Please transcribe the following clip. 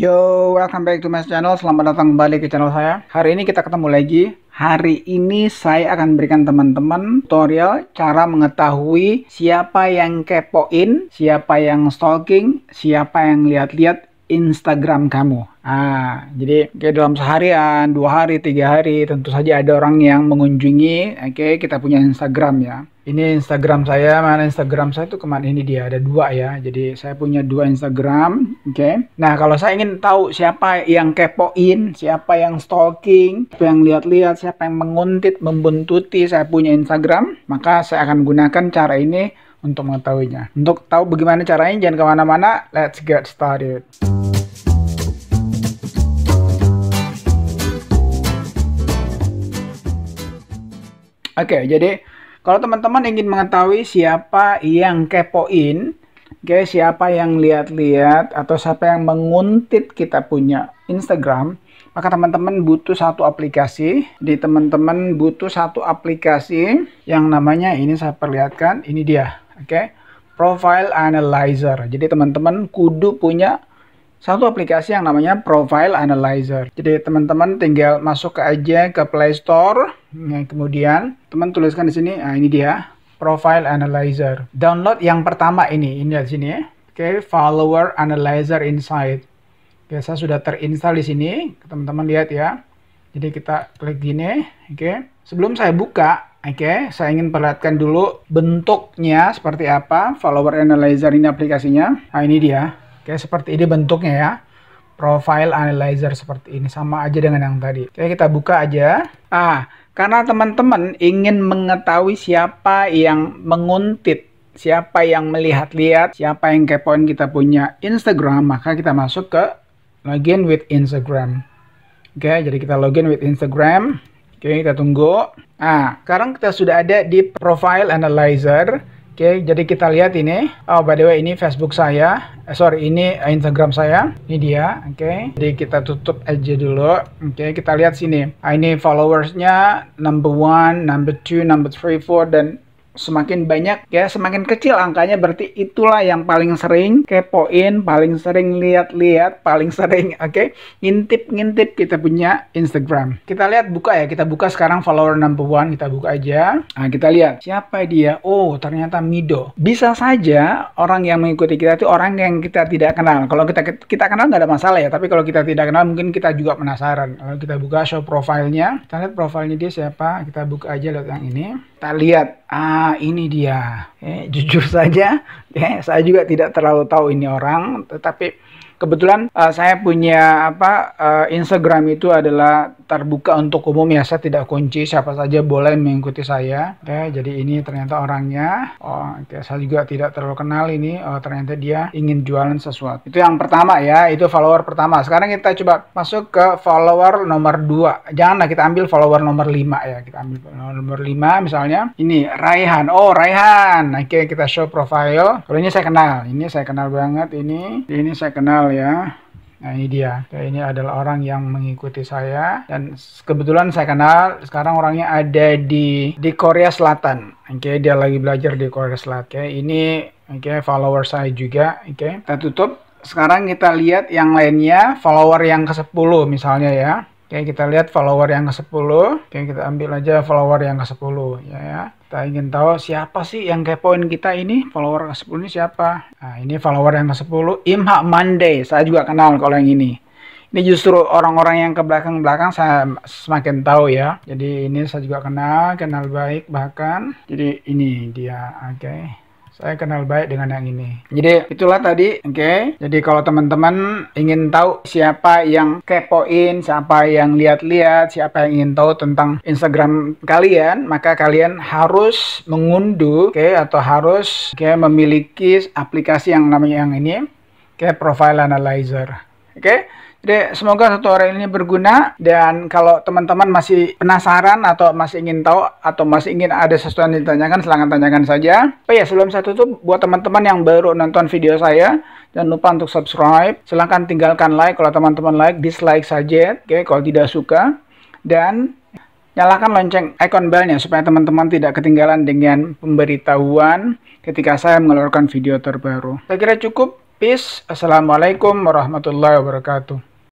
Yo, welcome back to my channel. Selamat datang kembali ke channel saya. Hari ini kita ketemu lagi. Hari ini saya akan berikan teman-teman tutorial cara mengetahui siapa yang kepoin, siapa yang stalking, siapa yang lihat-lihat Instagram kamu. Ah, jadi kayak dalam seharian, dua hari, tiga hari, tentu saja ada orang yang mengunjungi. Oke, okay, kita punya Instagram ya. Ini Instagram saya, mana Instagram saya tuh ke mana ini dia ada dua ya. Jadi saya punya dua Instagram. Oke. Okay. Nah kalau saya ingin tahu siapa yang kepoin, siapa yang stalking, siapa yang lihat-lihat, siapa yang menguntit, membuntuti saya punya Instagram, maka saya akan gunakan cara ini untuk mengetahuinya. Untuk tahu bagaimana caranya, jangan ke mana-mana. Let's get started. Oke, okay, jadi kalau teman-teman ingin mengetahui siapa yang kepoin, okay, siapa yang lihat-lihat atau siapa yang menguntit kita punya Instagram, maka teman-teman butuh satu aplikasi. Di teman-teman butuh satu aplikasi yang namanya ini saya perlihatkan, ini dia, oke. Okay? Profile Analyzer. Jadi teman-teman kudu punya satu aplikasi yang namanya Profile Analyzer. Jadi teman-teman tinggal masuk aja ke Play Store, nah, kemudian teman tuliskan di sini, nah ini dia Profile Analyzer. Download yang pertama ini, ini di sini ya. Oke, okay, Follower Analyzer okay, saya sudah terinstall di sini, teman-teman lihat ya. Jadi kita klik gini, oke. Okay. Sebelum saya buka, oke, okay, saya ingin perlihatkan dulu bentuknya seperti apa. Follower Analyzer ini aplikasinya. Nah ini dia. Oke, seperti ini bentuknya ya. Profile analyzer seperti ini sama aja dengan yang tadi. Oke, kita buka aja. Ah, karena teman-teman ingin mengetahui siapa yang menguntit, siapa yang melihat-lihat, siapa yang kepoin kita punya Instagram, maka kita masuk ke login with Instagram. Oke, jadi kita login with Instagram. Oke, kita tunggu. Ah, sekarang kita sudah ada di profile analyzer. Oke, jadi kita lihat ini. Oh, by the way, ini Facebook saya. Eh, sorry, ini Instagram saya. Ini dia. Oke, jadi kita tutup aja dulu. Oke, kita lihat sini. Ah, ini followersnya number one, number two, number three, four, dan semakin banyak ya semakin kecil angkanya berarti itulah yang paling sering kepoin paling sering lihat-lihat paling sering oke okay? ngintip-ngintip kita punya Instagram. Kita lihat buka ya kita buka sekarang follower number one kita buka aja. Nah kita lihat siapa dia? Oh ternyata Mido. Bisa saja orang yang mengikuti kita itu orang yang kita tidak kenal. Kalau kita kita kenal nggak ada masalah ya tapi kalau kita tidak kenal mungkin kita juga penasaran. Kalau kita buka show profilnya. Kita lihat profilnya dia siapa kita buka aja lihat yang ini kita lihat ah ini dia. Eh, jujur saja eh, saya juga tidak terlalu tahu ini orang tetapi kebetulan uh, saya punya apa uh, Instagram itu adalah terbuka untuk umum ya. Saya tidak kunci siapa saja boleh mengikuti saya. Oke jadi ini ternyata orangnya. Oh oke saya juga tidak terlalu kenal ini. Oh ternyata dia ingin jualan sesuatu. Itu yang pertama ya itu follower pertama. Sekarang kita coba masuk ke follower nomor 2 janganlah kita ambil follower nomor 5 ya. Kita ambil nomor 5 misalnya ini Raihan. Oh Raihan. Oke kita show profile. Kalau ini saya kenal. Ini saya kenal banget. Ini ini saya kenal ya. Nah ini dia, ini adalah orang yang mengikuti saya dan kebetulan saya kenal sekarang orangnya ada di di Korea Selatan. Oke, dia lagi belajar di Korea Selatan. Oke, ini oke follower saya juga. Oke, kita tutup. Sekarang kita lihat yang lainnya, follower yang ke-10 misalnya ya. Oke, kita lihat follower yang ke-10. Oke, kita ambil aja follower yang ke-10 ya ya. Kita ingin tahu siapa sih yang kepoin kita ini, follower ke-10 ini siapa? Nah, ini follower yang ke-10, Imha Monday. Saya juga kenal kalau yang ini. Ini justru orang-orang yang ke belakang-belakang saya semakin tahu ya. Jadi ini saya juga kenal, kenal baik bahkan. Jadi ini dia, oke. Okay saya kenal baik dengan yang ini. Jadi itulah tadi, oke. Okay? Jadi kalau teman-teman ingin tahu siapa yang kepoin, siapa yang lihat-lihat, siapa yang ingin tahu tentang Instagram kalian, maka kalian harus mengunduh, oke, okay, atau harus okay, memiliki aplikasi yang namanya yang ini, oke, okay, Profile Analyzer, oke. Okay? Jadi semoga tutorial ini berguna dan kalau teman-teman masih penasaran atau masih ingin tahu atau masih ingin ada sesuatu yang ditanyakan silahkan tanyakan saja. Oh ya sebelum saya tutup buat teman-teman yang baru nonton video saya jangan lupa untuk subscribe. Silahkan tinggalkan like kalau teman-teman like, dislike saja, oke okay, kalau tidak suka dan nyalakan lonceng icon belnya supaya teman-teman tidak ketinggalan dengan pemberitahuan ketika saya mengeluarkan video terbaru. Saya kira cukup. Peace. Assalamualaikum warahmatullahi wabarakatuh.